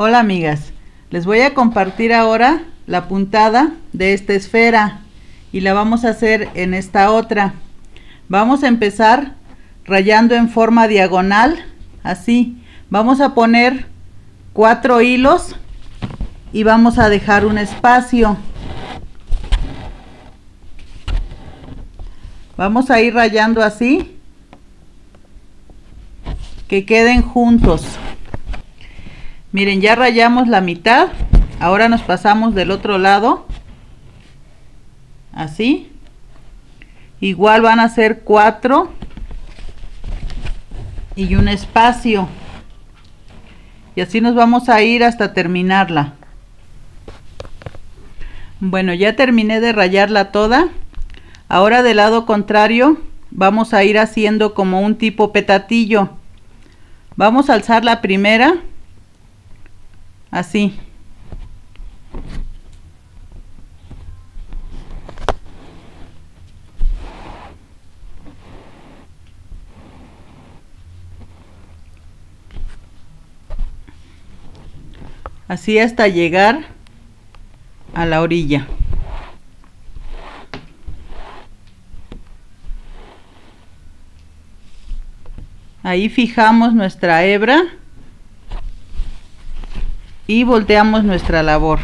Hola amigas, les voy a compartir ahora la puntada de esta esfera y la vamos a hacer en esta otra. Vamos a empezar rayando en forma diagonal, así. Vamos a poner cuatro hilos y vamos a dejar un espacio. Vamos a ir rayando así, que queden juntos. Miren, ya rayamos la mitad. Ahora nos pasamos del otro lado. Así. Igual van a ser cuatro. Y un espacio. Y así nos vamos a ir hasta terminarla. Bueno, ya terminé de rayarla toda. Ahora del lado contrario vamos a ir haciendo como un tipo petatillo. Vamos a alzar la primera así. Así hasta llegar a la orilla. Ahí fijamos nuestra hebra y volteamos nuestra labor.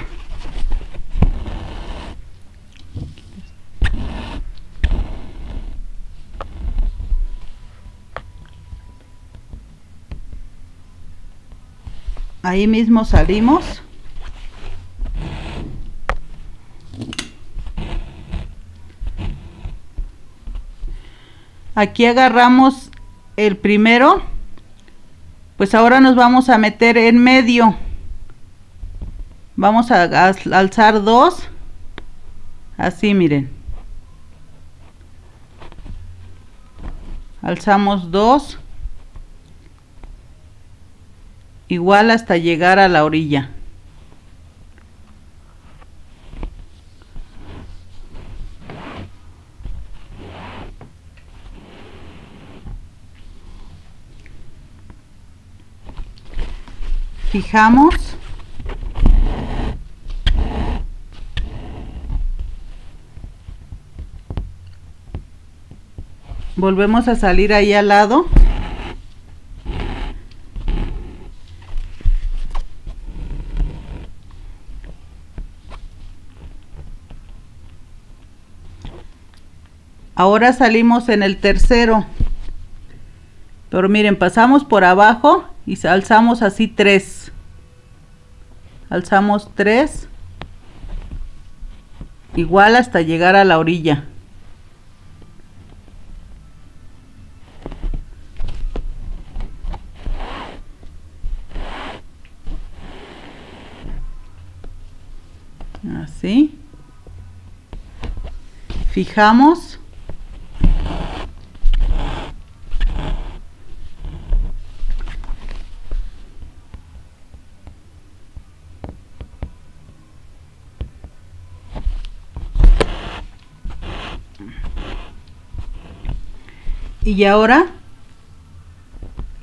Ahí mismo salimos. Aquí agarramos el primero. Pues ahora nos vamos a meter en medio vamos a, alzar dos. Así miren. Alzamos dos. Igual hasta llegar a la orilla. Fijamos volvemos a salir ahí al lado. Ahora salimos en el tercero. Pero miren pasamos por abajo y alzamos así tres. Alzamos tres. Igual hasta llegar a la orilla fijamos. Y ahora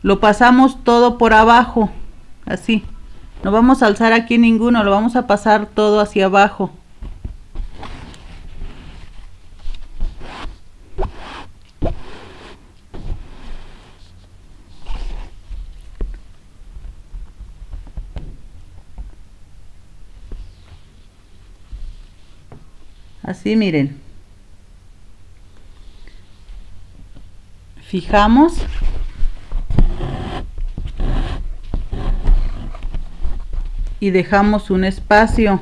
lo pasamos todo por abajo así no vamos a alzar aquí ninguno, lo vamos a pasar todo hacia abajo. Así miren. Fijamos y dejamos un espacio.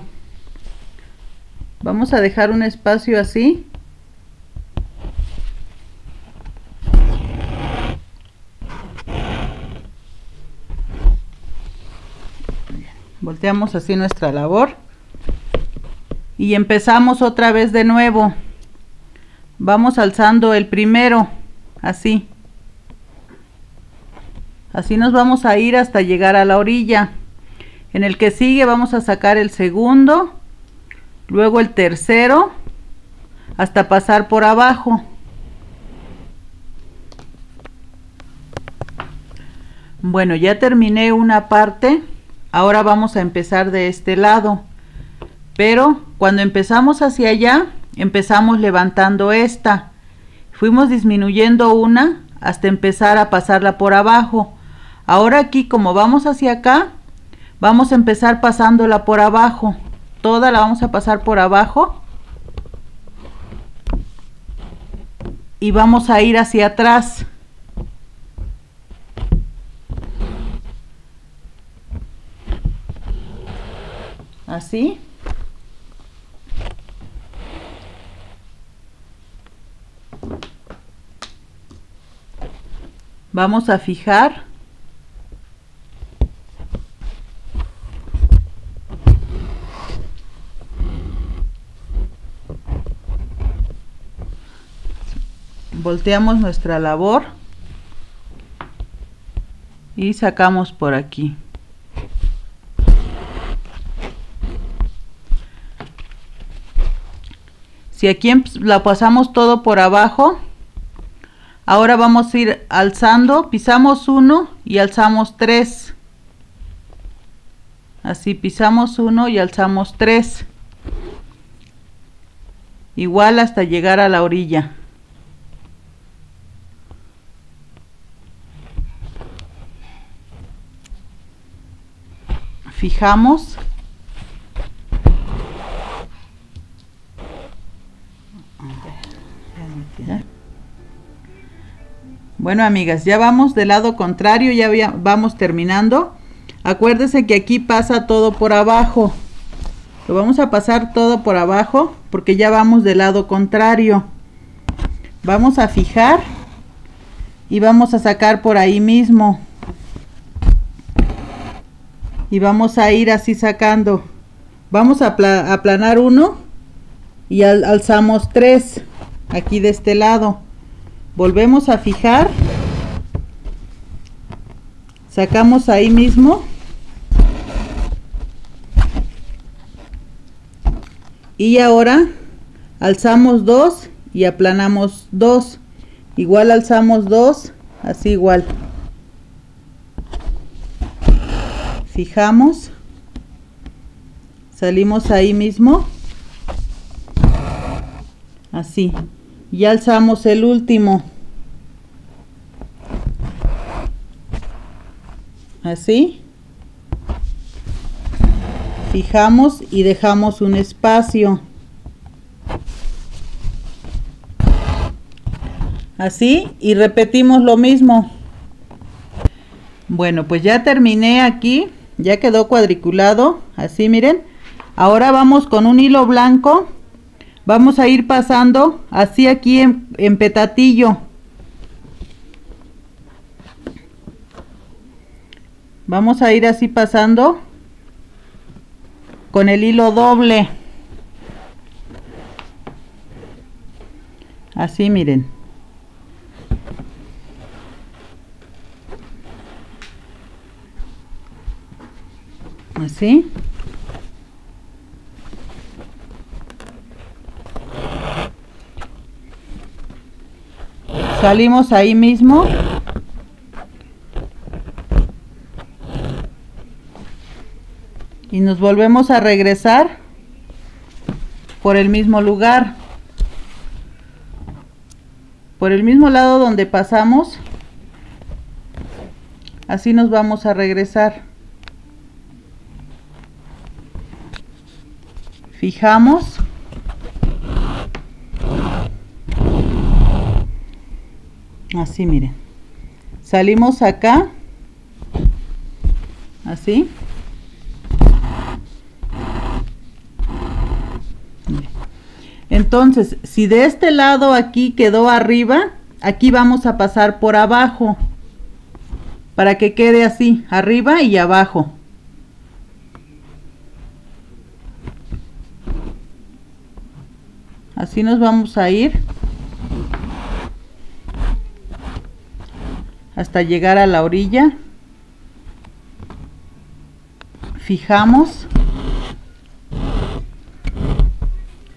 Vamos a dejar un espacio así. Volteamos así nuestra labor y empezamos otra vez de nuevo. Vamos alzando el primero así. Así nos vamos a ir hasta llegar a la orilla en el que sigue vamos a sacar el segundo, luego el tercero, hasta pasar por abajo. Bueno, ya terminé una parte ahora vamos a empezar de este lado. Pero cuando empezamos hacia allá empezamos levantando esta. Fuimos disminuyendo una hasta empezar a pasarla por abajo. Ahora aquí como vamos hacia acá vamos a empezar pasándola por abajo. Toda la vamos a pasar por abajo. Y vamos a ir hacia atrás. Así. Vamos a fijar volteamos nuestra labor y sacamos por aquí. Si aquí la pasamos todo por abajo ahora vamos a ir alzando pisamos uno y alzamos tres. Así pisamos uno y alzamos tres. Igual hasta llegar a la orilla fijamos Bueno, amigas, ya vamos del lado contrario, ya vamos terminando. Acuérdese que aquí pasa todo por abajo. Lo vamos a pasar todo por abajo porque ya vamos del lado contrario. Vamos a fijar y vamos a sacar por ahí mismo. Y vamos a ir así sacando. Vamos a aplanar uno y alzamos tres aquí de este lado. Volvemos a fijar. Sacamos ahí mismo. Y ahora alzamos dos y aplanamos dos. Igual alzamos dos así igual fijamos. Salimos ahí mismo. Así. Y alzamos el último. Así. Fijamos y dejamos un espacio. Así y repetimos lo mismo. Bueno pues ya terminé aquí ya quedó cuadriculado así miren. Ahora vamos con un hilo blanco. Vamos a ir pasando así aquí en, petatillo. Vamos a ir así pasando con el hilo doble. Así miren así salimos ahí mismo y nos volvemos a regresar por el mismo lugar por el mismo lado donde pasamos así nos vamos a regresar fijamos. Así miren. Salimos acá. Así. Entonces si de este lado aquí quedó arriba aquí vamos a pasar por abajo para que quede así arriba y abajo así nos vamos a ir hasta llegar a la orilla. Fijamos.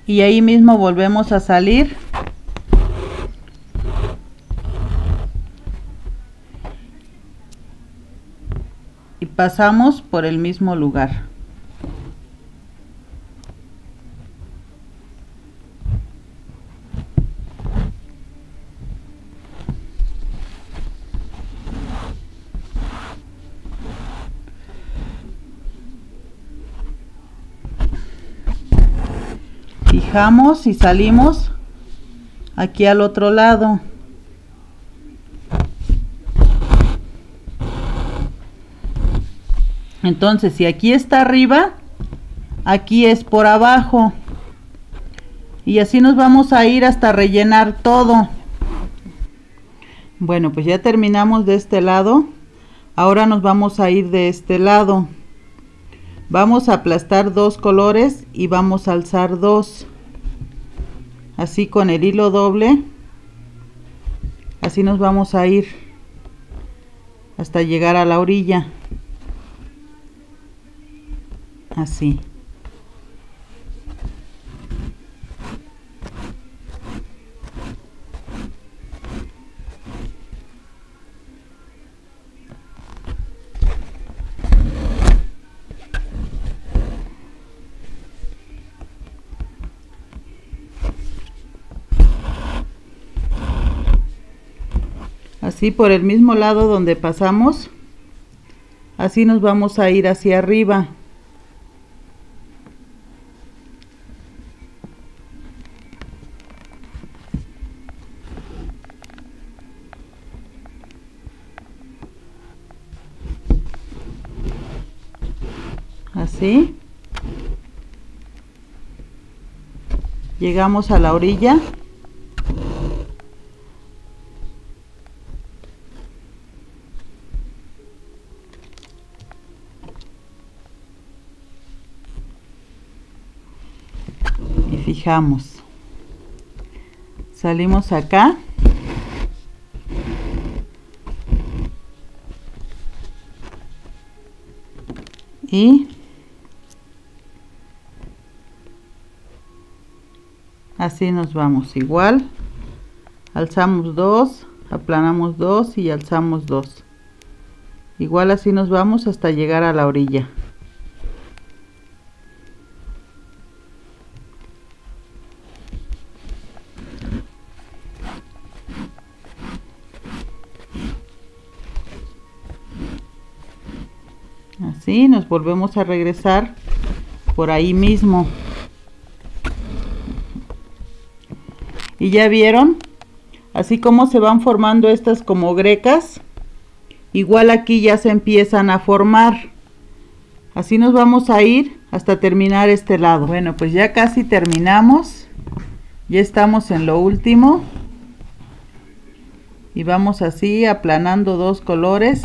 Y ahí mismo volvemos a salir. Y pasamos por el mismo lugar fijamos y salimos aquí al otro lado. Entonces si aquí está arriba aquí es por abajo. Y así nos vamos a ir hasta rellenar todo. Bueno pues ya terminamos de este lado. Ahora nos vamos a ir de este lado vamos a aplastar dos colores y vamos a alzar dos. Así con el hilo doble. Así nos vamos a ir hasta llegar a la orilla. Así así por el mismo lado donde pasamos así nos vamos a ir hacia arriba. Así. Llegamos a la orilla fijamos. Salimos acá. Y así nos vamos igual. Alzamos dos aplanamos dos y alzamos dos. Igual así nos vamos hasta llegar a la orilla así nos volvemos a regresar por ahí mismo. Y ya vieron así como se van formando estas como grecas igual aquí ya se empiezan a formar. Así nos vamos a ir hasta terminar este lado. Bueno pues ya casi terminamos. Ya estamos en lo último. Y vamos así aplanando dos colores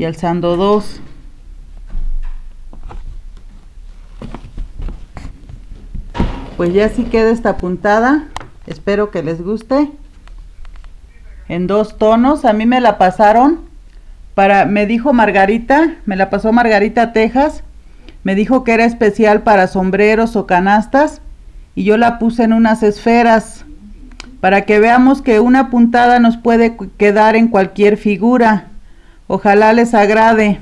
y alzando dos. Pues ya así queda esta puntada espero que les guste. En dos tonos a mí me la pasaron para me dijo Margarita me la pasó Margarita Texas me dijo que era especial para sombreros o canastas y yo la puse en unas esferas para que veamos que una puntada nos puede quedar en cualquier figura Ojalá les agrade.